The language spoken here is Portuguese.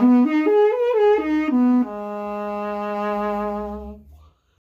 Música